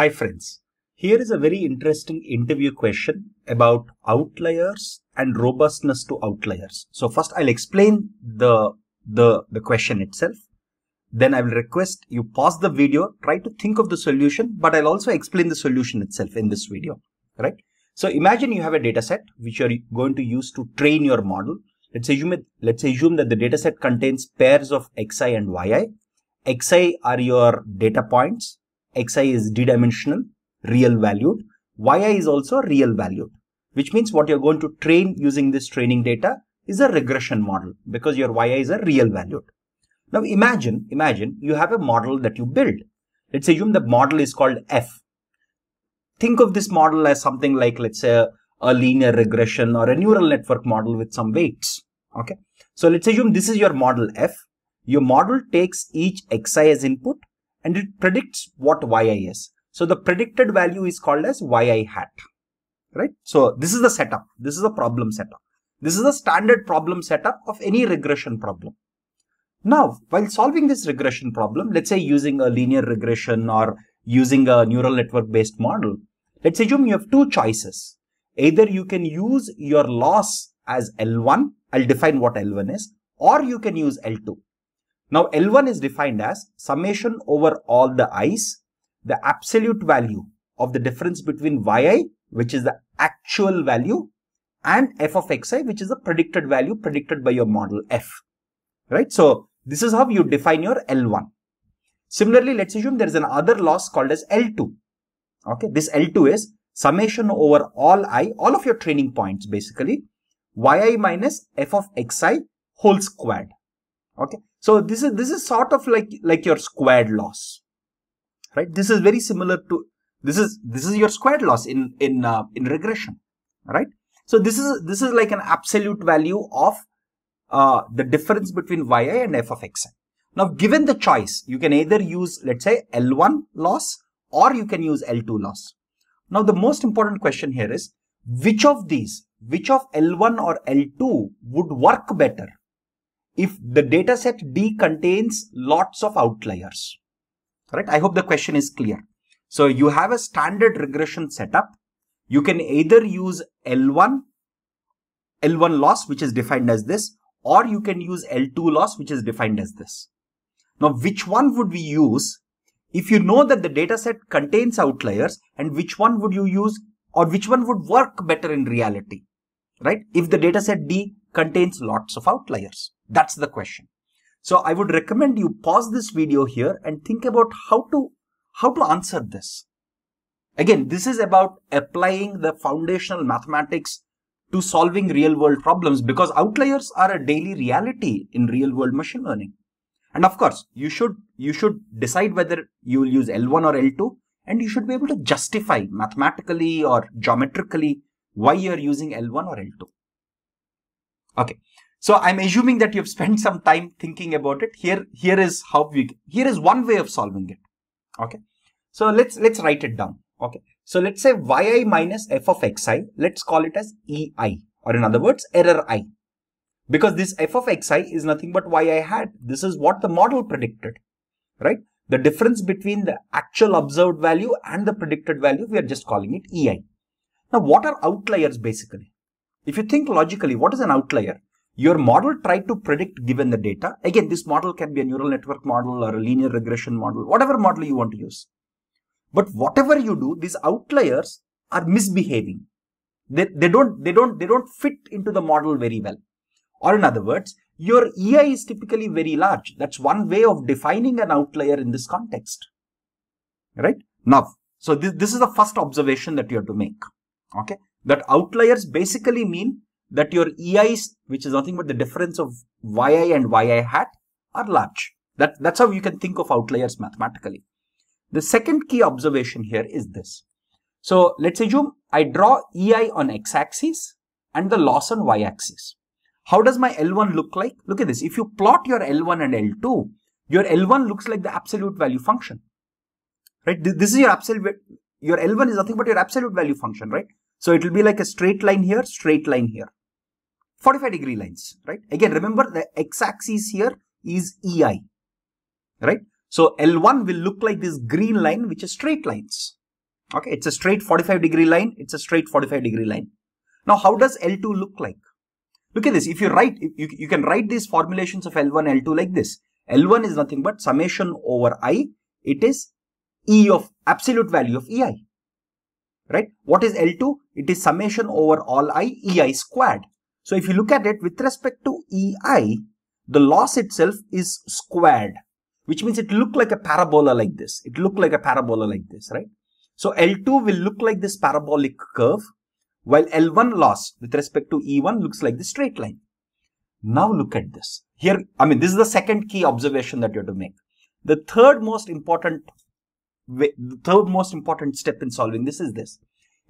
Hi friends, here is a very interesting interview question about outliers and robustness to outliers. So first I'll explain the, the, the question itself. Then I will request you pause the video, try to think of the solution, but I'll also explain the solution itself in this video, right? So imagine you have a data set which you're going to use to train your model. Let's assume, it, let's assume that the data set contains pairs of xi and yi. xi are your data points xi is d-dimensional, real valued. yi is also real valued, which means what you're going to train using this training data is a regression model because your yi is a real valued. Now imagine, imagine you have a model that you build. Let's assume the model is called f. Think of this model as something like, let's say, a linear regression or a neural network model with some weights. Okay. So let's assume this is your model f. Your model takes each xi as input and it predicts what yi is. So the predicted value is called as yi hat, right? So this is the setup. This is the problem setup. This is the standard problem setup of any regression problem. Now, while solving this regression problem, let's say using a linear regression or using a neural network based model, let's assume you have two choices. Either you can use your loss as L1, I'll define what L1 is, or you can use L2. Now L1 is defined as summation over all the i's, the absolute value of the difference between yi, which is the actual value, and f of xi, which is the predicted value predicted by your model f. Right? So this is how you define your L1. Similarly, let's assume there is another loss called as L2. Okay, this L2 is summation over all i, all of your training points basically, yi minus f of xi whole squared. Okay, so this is this is sort of like like your squared loss, right? This is very similar to this is this is your squared loss in in uh, in regression, right? So this is this is like an absolute value of uh, the difference between yi and f of xi. Now, given the choice, you can either use let's say L1 loss or you can use L2 loss. Now, the most important question here is which of these, which of L1 or L2 would work better if the data set D contains lots of outliers. Right? I hope the question is clear. So you have a standard regression setup. You can either use L1, L1 loss, which is defined as this, or you can use L2 loss, which is defined as this. Now, which one would we use if you know that the data set contains outliers and which one would you use or which one would work better in reality, right? If the data set D contains lots of outliers. That's the question. So I would recommend you pause this video here and think about how to, how to answer this. Again, this is about applying the foundational mathematics to solving real world problems because outliers are a daily reality in real world machine learning. And of course, you should, you should decide whether you will use L1 or L2 and you should be able to justify mathematically or geometrically why you're using L1 or L2. Okay. So I'm assuming that you've spent some time thinking about it. Here, here is how we, here is one way of solving it. Okay. So let's, let's write it down. Okay. So let's say yi minus f of xi, let's call it as ei or in other words, error i. Because this f of xi is nothing but yi hat. This is what the model predicted, right? The difference between the actual observed value and the predicted value, we are just calling it ei. Now, what are outliers basically? If you think logically, what is an outlier? Your model tried to predict given the data. Again, this model can be a neural network model or a linear regression model, whatever model you want to use. But whatever you do, these outliers are misbehaving. They, they don't, they don't, they don't fit into the model very well. Or in other words, your EI is typically very large. That's one way of defining an outlier in this context. Right? Now, so this, this is the first observation that you have to make. Okay that outliers basically mean that your EIs, which is nothing but the difference of yi and yi hat, are large. That, that's how you can think of outliers mathematically. The second key observation here is this. So let's assume I draw EI on x-axis and the loss on y-axis. How does my L1 look like? Look at this. If you plot your L1 and L2, your L1 looks like the absolute value function. Right? This is your absolute, your L1 is nothing but your absolute value function, right? So it will be like a straight line here, straight line here. 45 degree lines, right? Again, remember the x-axis here is EI, right? So L1 will look like this green line, which is straight lines, Okay, it's a straight 45 degree line. It's a straight 45 degree line. Now, how does L2 look like? Look at this. If you write, you, you can write these formulations of L1, L2 like this. L1 is nothing but summation over I. It is E of absolute value of EI. Right? What is L2? It is summation over all I, EI squared. So if you look at it with respect to EI, the loss itself is squared, which means it look like a parabola like this. It look like a parabola like this, right? So L2 will look like this parabolic curve, while L1 loss with respect to E1 looks like the straight line. Now look at this. Here, I mean, this is the second key observation that you have to make. The third most important, the third most important step in solving this is this.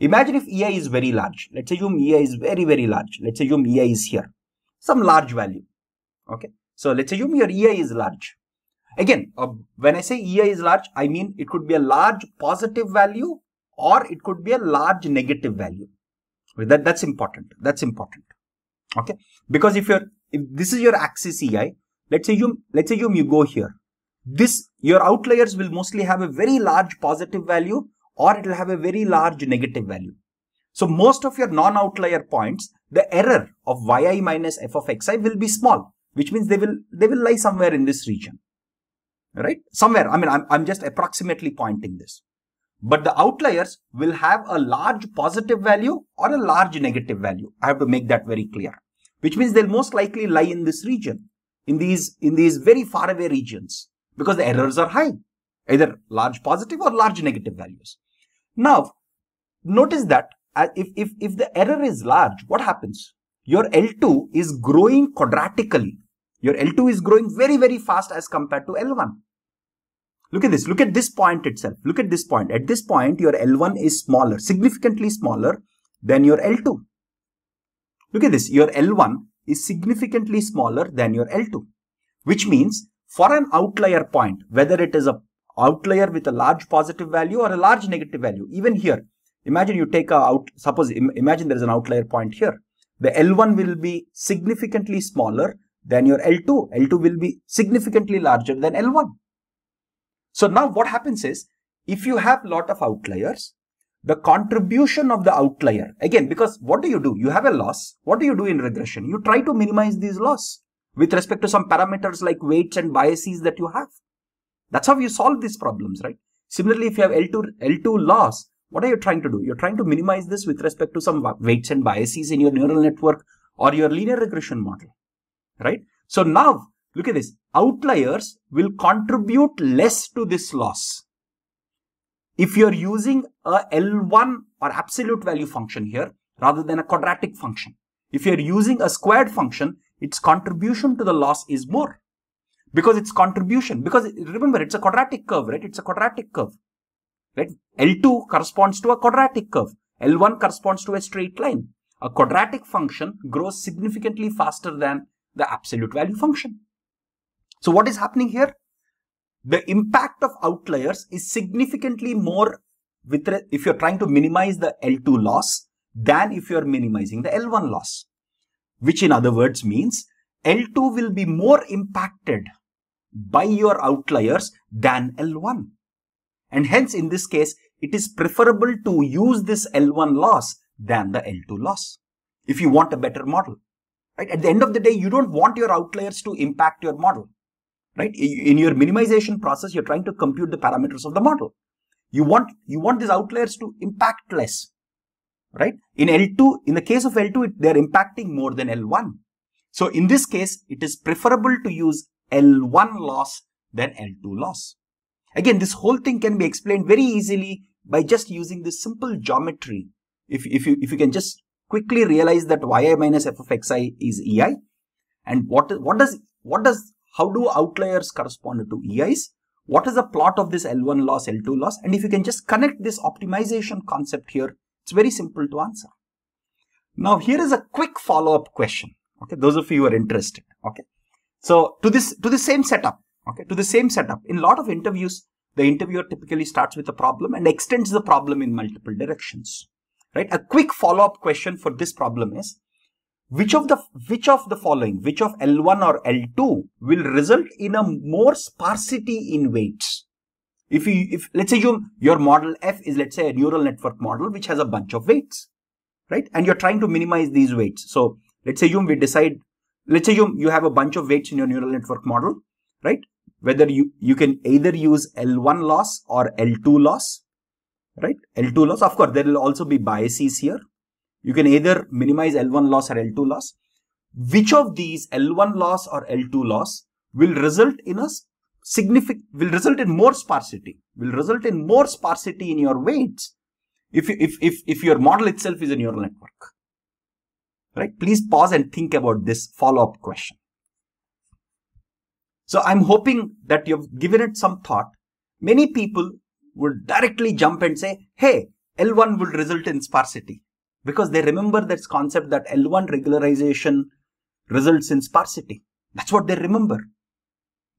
Imagine if EI is very large. Let's assume EI is very, very large. Let's assume EI is here. Some large value. Okay. So let's assume your EI is large. Again, uh, when I say EI is large, I mean it could be a large positive value or it could be a large negative value. That, that's important. That's important. Okay. Because if you're, if this is your axis EI, let's assume, let's assume you go here. This, your outliers will mostly have a very large positive value or it will have a very large negative value. So most of your non-outlier points, the error of yi minus f of xi will be small, which means they will, they will lie somewhere in this region, right? Somewhere, I mean, I'm, I'm just approximately pointing this. But the outliers will have a large positive value or a large negative value. I have to make that very clear, which means they'll most likely lie in this region, in these, in these very far away regions, because the errors are high, either large positive or large negative values. Now, notice that uh, if, if, if the error is large, what happens? Your L2 is growing quadratically. Your L2 is growing very, very fast as compared to L1. Look at this. Look at this point itself. Look at this point. At this point, your L1 is smaller, significantly smaller than your L2. Look at this. Your L1 is significantly smaller than your L2, which means for an outlier point, whether it is a outlier with a large positive value or a large negative value, even here, imagine you take a out, suppose imagine there is an outlier point here. The L1 will be significantly smaller than your L2. L2 will be significantly larger than L1. So now what happens is, if you have lot of outliers, the contribution of the outlier, again, because what do you do? You have a loss. What do you do in regression? You try to minimize these loss with respect to some parameters like weights and biases that you have. That's how you solve these problems, right? Similarly, if you have L2, L2 loss, what are you trying to do? You're trying to minimize this with respect to some weights and biases in your neural network or your linear regression model, right? So now Look at this. Outliers will contribute less to this loss. If you're using a L1 or absolute value function here rather than a quadratic function. If you're using a squared function, its contribution to the loss is more. Because its contribution, because remember it's a quadratic curve, right? It's a quadratic curve. Right? L2 corresponds to a quadratic curve. L1 corresponds to a straight line. A quadratic function grows significantly faster than the absolute value function. So what is happening here? The impact of outliers is significantly more with if you're trying to minimize the L2 loss than if you're minimizing the L1 loss. Which in other words means L2 will be more impacted by your outliers than L1. And hence in this case, it is preferable to use this L1 loss than the L2 loss if you want a better model. Right? At the end of the day, you don't want your outliers to impact your model right? In your minimization process, you're trying to compute the parameters of the model. You want, you want these outliers to impact less, right? In L2, in the case of L2, they're impacting more than L1. So in this case, it is preferable to use L1 loss than L2 loss. Again, this whole thing can be explained very easily by just using this simple geometry. If, if, you, if you can just quickly realize that yi minus f of xi is ei, and what, what does, what does how do outliers correspond to EIs? What is the plot of this L1 loss, L2 loss? And if you can just connect this optimization concept here, it's very simple to answer. Now here is a quick follow-up question. Okay, those of you who are interested. Okay, so to this to the same setup. Okay, to the same setup. In a lot of interviews, the interviewer typically starts with a problem and extends the problem in multiple directions. Right. A quick follow-up question for this problem is which of the which of the following which of l1 or l2 will result in a more sparsity in weights If you, if let's assume your model F is let's say a neural network model which has a bunch of weights, right? And you're trying to minimize these weights. So let's assume we decide, let's assume you have a bunch of weights in your neural network model, right? Whether you, you can either use L1 loss or L2 loss, right? L2 loss. Of course, there will also be biases here. You can either minimize L1 loss or L2 loss. Which of these L1 loss or L2 loss will result in a significant, will result in more sparsity, will result in more sparsity in your weights if, if, if, if your model itself is a neural network. Right? Please pause and think about this follow-up question. So I'm hoping that you've given it some thought. Many people would directly jump and say, hey, L1 will result in sparsity because they remember this concept that L1 regularization results in sparsity. That's what they remember,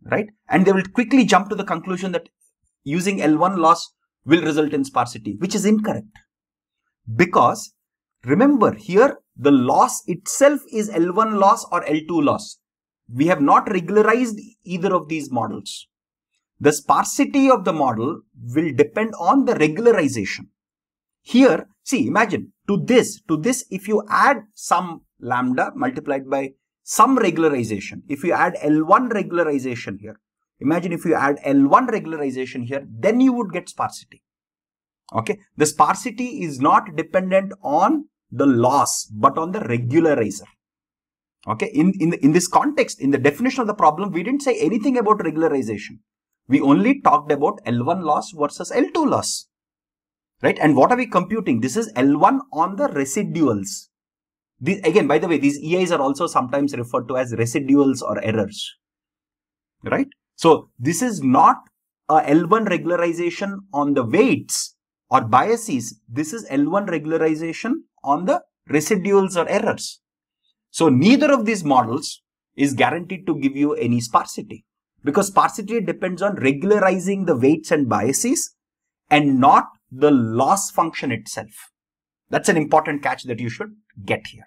right? And they will quickly jump to the conclusion that using L1 loss will result in sparsity, which is incorrect. Because remember here, the loss itself is L1 loss or L2 loss. We have not regularized either of these models. The sparsity of the model will depend on the regularization. Here, see, imagine to this, to this, if you add some lambda multiplied by some regularization, if you add L1 regularization here, imagine if you add L1 regularization here, then you would get sparsity. Okay. The sparsity is not dependent on the loss, but on the regularizer. Okay. In, in, in this context, in the definition of the problem, we didn't say anything about regularization we only talked about L1 loss versus L2 loss. Right? And what are we computing? This is L1 on the residuals. These, again, by the way, these EIs are also sometimes referred to as residuals or errors. Right? So this is not a L1 regularization on the weights or biases. This is L1 regularization on the residuals or errors. So neither of these models is guaranteed to give you any sparsity because sparsity depends on regularizing the weights and biases and not the loss function itself. That's an important catch that you should get here.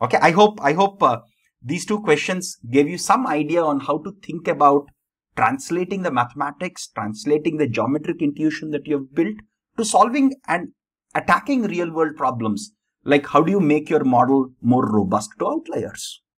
Okay, I hope I hope uh, these two questions gave you some idea on how to think about translating the mathematics, translating the geometric intuition that you have built to solving and attacking real world problems like how do you make your model more robust to outliers.